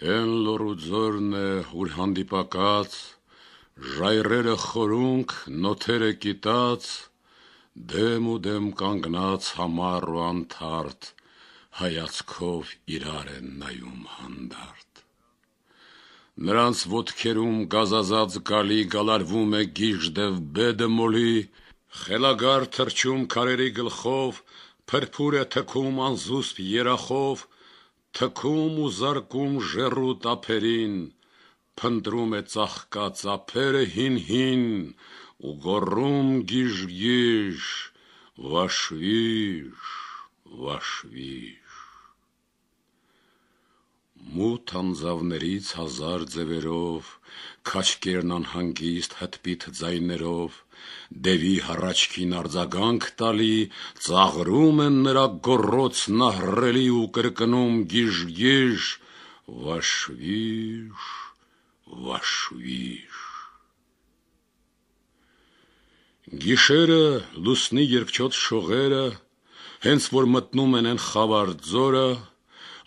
Էն լորուձորն է ուր հանդիպակաց ժայռերը խորունք նոթերը կիտած դեմ ու դեմ կանգնած համառ ու անթարթ հայացքով իրար են նայում հանդարտ նրանց ոտքերում գազազած գալի գալարվում է գիժդև բեդը մոլի խելագար թրջում քարերի գլխով Փրփուր է թքում անզուսպ երախով, թքում ու զարկում ժերու տափերին, փնտրում է ծաղկած ափերը հին-հին ու գոռում գիժ-գիժ, վաշվիժ, վաշվիժ։ Մութ անձավներից հազար ձևերով, քաչկերն անհանգիստ հտպիտ ձայներով Դևի հառաչքին արձագանք տալի, ծաղրում են նրա գոռոցն ահռելի ու կրկնում գիժ-գիժ, վաշվիժ, վաշվիժ։ Գիշերը լուսնի երկչոտ շողերը, հենց որ մտնում են են խավար ձորը,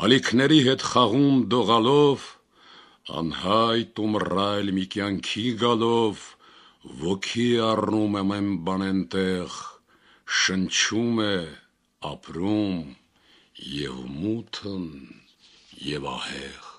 ալիքների հետ խաղում դողալով, անհայտ ու մռայլ մի կյանքի գալով Ոգի առնում եմ այն բանենտեղ, շնչում է, ապրում եւ մութն եւ ահեղ։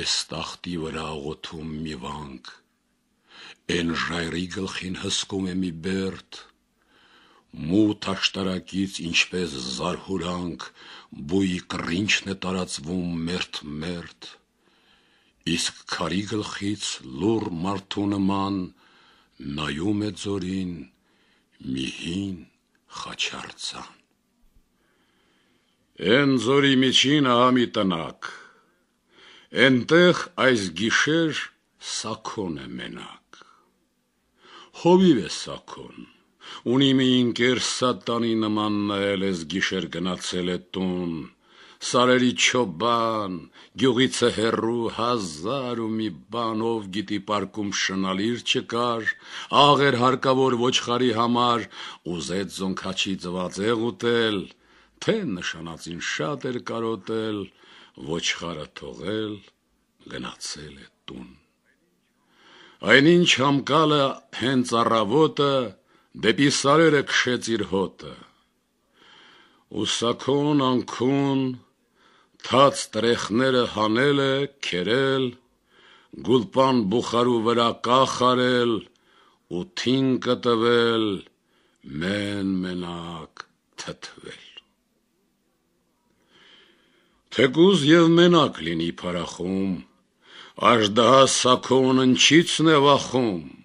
Էս տախտի վրա աղոթում մի վանք, են ժայռի գլխին հսկում է մի բերդ, մութ աշտարակից ինչպես զարհուրանք, բույի կռինչն է տարածվում մերթ-մերթ իսկ քարի գլխից լուր մարդու նման նայում է ձորին մի հին խաչարձան։ Են ձորի միջին ահա մի տնակ, Էնտեղ այս գիշեր սաքոն է մենակ։ Հովիվ է սաքոն, ունի մի ինկեր սատանի նման նայել ես գիշեր գնացել է տուն, Սարերի չոբան, գյուղից է հեռու հազար ու մի բանով գիտի պարկում շնալիր չկար, աղ էր հարկավոր ոչխարի համար, ուզեց զոնքաչի ծվածեղ ուտել, թե նշանածին շատ էր կարոտել, ոչխարը թողել, գնացել է տուն։ Այնինչ համկալը հենց առավոտը դեպի սարերը քշեց իր հոտը։ Ուսակոն անքուն թաց տրեխները հանել է, քերել, գուլպան բուխարու վրա կախարել ու թինկը տվել, մեն մենակ թթվել։ Թեկուզ եւ մենակ լինի փարախում, աշդահա սակոն ընչիցն է վախում,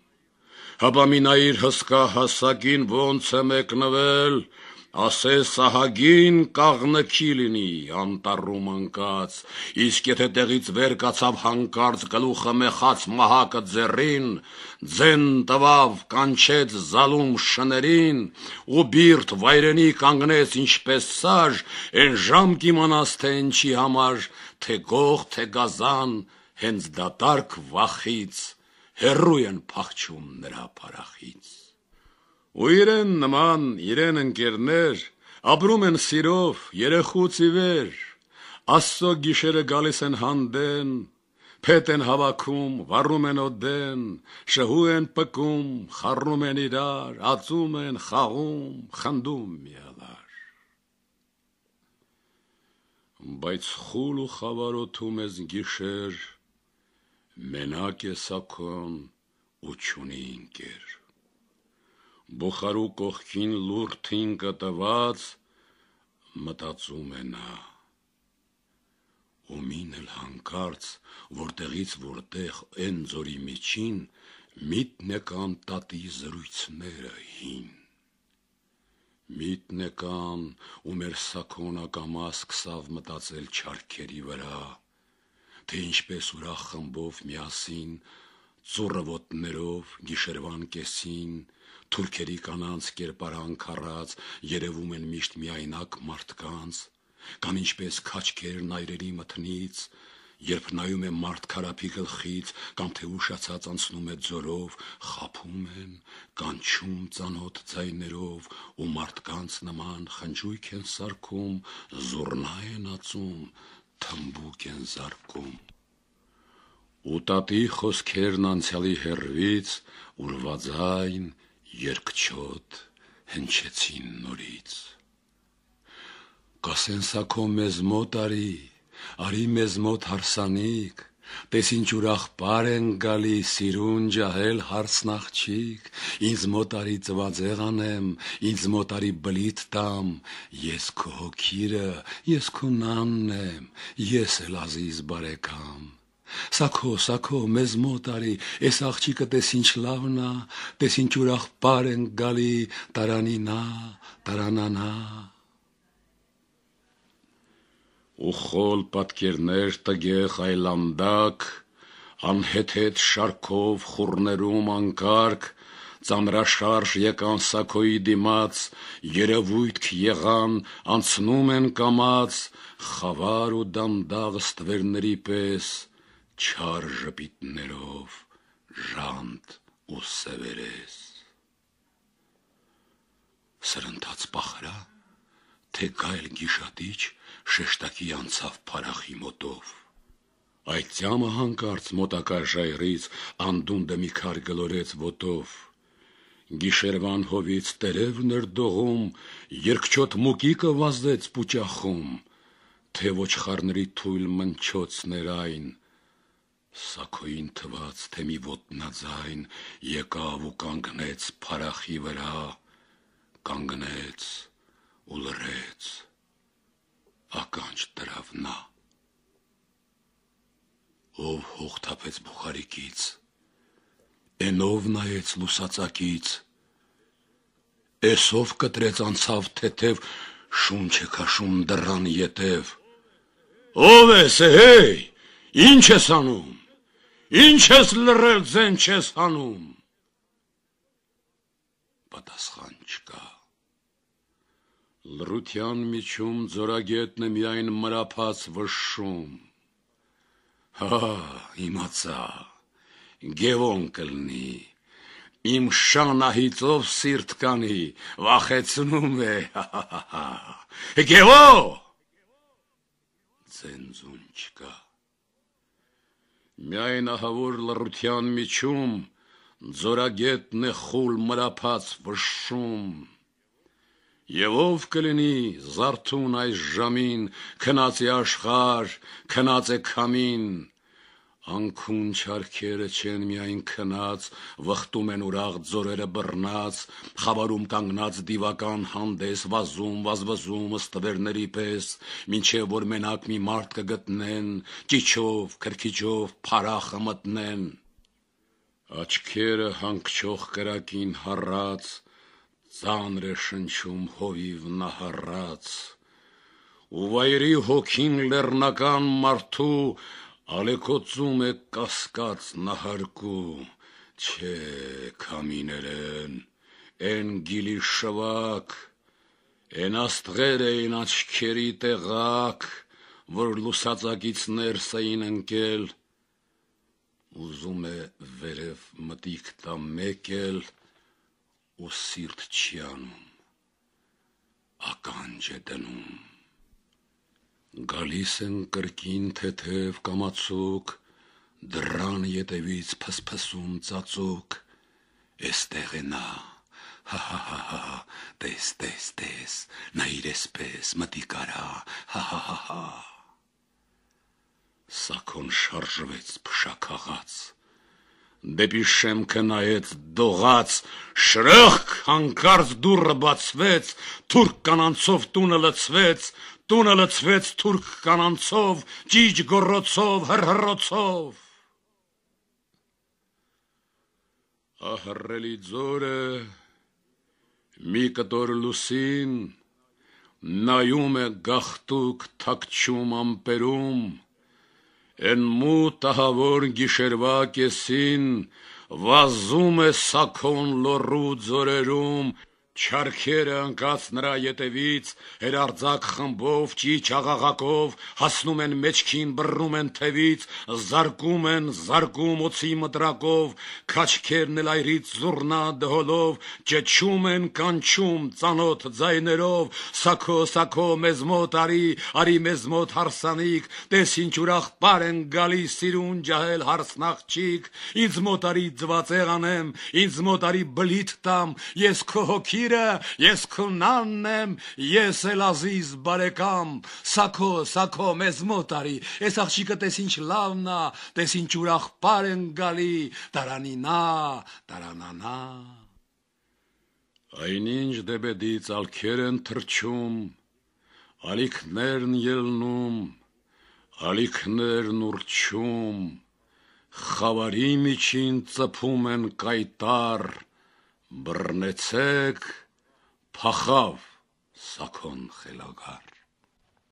հապա մինայիր հսկա հասակին ոնց է մեկնվել, ասես ահագին կաղնքի լինի անտառում անկած, իսկ եթե տեղից վեր կացավ հանկարծ գլուխը մեխած մահակը ձեռին, ձեն տվավ կանչեց զալում շներին, ու բիրտ վայրենի կանգնեց ինչպես սար, են ժամ կիմանաս թե ինչի համար, թե գող, թե գազան, հենց դատարկ վախից, հերրու են փախչում նրա փարախից։ Ու իրեն նման, իրեն ընկերներ, ապրում են սիրով, երեխուց ի վեր, Աստծո գիշերը գալիս են հանդեն, փետ են հավաքում, վառում են օդեն, շհու են պկում, խառնում են իրար, ածում են, խաղում, խնդում միալար։ Բայց խուլ ու խավարոթում ես գիշեր, մենակ է սակոն ու չունի ինկեր բոխարու կողքին լուրթին կտված մտածում է նա ու մինել հանկարծ որտեղից որտեղ են ձորի միջին միտնեկան տատի զրույցները հին միտնեկան ու մեր սակոնա կամա սկսավ մտածել չարքերի վրա թե ինչպես ուրախ խմբով միասին ծուռը ոտներով գիշերվան կեսին թուրքերի կանանց կերպարանք առած երևում են միշտ միայնակ մարդկանց, կամ ինչպես քաչքերն այրերի մթնից, երբ նայում է մարդ քարափի գլխից, կամ թե ուշացած անցնում է ձորով, խափում են, կանչում ծանոթ ձայներով ու մարդկանց նման խնջույք են սարքում, զուռնա են ածում, թմբուկ են զարկում։ Ու տատի խոսքերն անցյալի հերվից ուրվաձայն երկչոտ հնչեցին նորից։ Կասեն սա քո մեզ մոտ արի, արի մեզ մոտ հարսանիք, Տես ինչ ուրախ պար են գալի սիրուն ջահել հարսնախչիկ, ինձ մոտարի ծվածեղ անեմ, ինձ մոտարի բլիթ տամ, ես քո հոգիրը, ես քո նանն եմ, ես էլ ազիզ բարեկամ։ Սակո, սակո, մեզ մոտարի, այս աղջիկը տես ինչ լավն է, տես ինչ ուրախ պար են գալի, տարանի նա, տարանանա ու խոլ պատկերներ տգեղ այլանդակ, անհեթեթ շարքով խուրներում անկարգ, ծամրաշարժ եկան սակոյի դիմաց, երևույթք եղան, անցնում են կամած, խավար ու դանդաղ ստվերների պես, չար ժպիտներով, ժանտ ու սևերես։ Սրընթաց պախրա, թե գայլ գիշատիչ, շեշտակի անցավ փարախի մոտով։ Այդ ծյամը հանկարծ մոտակա ժայռից անդունդը մի քար գլորեց ոտով։ Գիշերվան հովից տերևն էր դողում, երկչոտ մուկիկը վազեց պուճախում, թե ոչխարների թույլ մնչոցներ այն։ Սակոին թված, թե մի ոտնաձայն եկավ ու կանգնեց փարախի վրա, կանգնեց ու լրեց ականջ դրավ նա ով հողթափեց բուխարիկից Էնով նայեց լուսածակից Էսով կտրեց անցավ թեթև շունչը քաշում դռան ետև Ով ես հեյ ինչ ես անում Ինչ ես լրել ձեն չես հանում Պատասխան չկա Լրության միջում ձորագետն է միայն մրափած վշում։ Հա, իմացա, գևոն կլնի, իմ շանահիծով սիրտ կանի, վախեցնում է, հա, գևո, ձենձուն չկա։ Միայն ահավոր լրության միջում ձորագետն է խուլ մրափած վշում։ Եվ ով կլինի զարթուն այս ժամին, քնած է աշխար, քնած է քամին, Անքուն չարքերը չեն միայն քնած, վխտում են ուրախ ձորերը բռնած, խավարում կանգնած դիվական հանդես վազում, վազվզում ըստվերների պես, մինչև որ մենակ մի մարդ կգտնեն, ճիչով, քրքիջով փարախը մտնեն։ Աչքերը հանգչող կրակին հառած, ծանր է շնչում հովիվ նահառած, ու վայրի հոգին լեռնական մարդու ալեկոծում է կասկած նահարկու, չէ քամիներ են, են գիլի շվակ, են աստղեր էին աչքերի տեղակ, որ լուսածակից ներս էին ընկել, ուզում է վերև մտիք տա մեկ էլ, ու սիրտ չի անում, ականջ է դնում։ Գալիս են կրկին թեթև կամացուկ, դրան ետևից փսփսում ծածուկ, էստեղ է նա, հա հա հա հա, տես տես տես, նա իր էսպես մտիկ արա, հա հա հա հա։ Սակոն շարժվեց փշակաղած, դեպի շեմքը նայեց դողած, շրխկ հանկարծ դուռը բացվեց, թուրք կանանցով տունը լցվեց, տունը լցվեց թուրք կանանցով, ճիճ գոռոցով, հրհրոցով։ Ահռելի ձորը մի կտոր լուսին նայում է գախտուկ թաքչում ամպերում Են մութ ահավոր գիշերվա կեսին վազում է սակոն լոռու ձորերում Չարքերը ընկած նրա ետևից հերարձակ խմբով ճիչ աղաղակով հասնում են մեջքին բռնում են թևից զարկում են զարկում օծի մտրակով քաչքերն էլ այրից զուրնա դհոլով ճչում են կանչում ծանոթ ձայներով սակո սակո մեզ մոտ արի արի մեզ մոտ հարսանիք տես ինչ ուրախ պար են գալիս սիրուն ջահել հարսնաղճիկ ինձ մոտ արի ձվածեղ անեմ ինձ մոտ արի բլիթ տամ ես քո հոգի Տիրը, ես քո նանն եմ, ես էլ ազիզ բարեկամ, սակո, սակո մեզ մոտ արի, այս աղջիկը տես ինչ լավն է, տես ինչ ուրախ պար են գալի, տարանինա, տարանանա։ Այնինչ դեբեդից ալքեր են թրջում, ալիքներն ելնում, ալիքներն ուրչում, խավարի միջին ծփում են կայտար, բռնեցեք, փախավ Սաքոն խելագար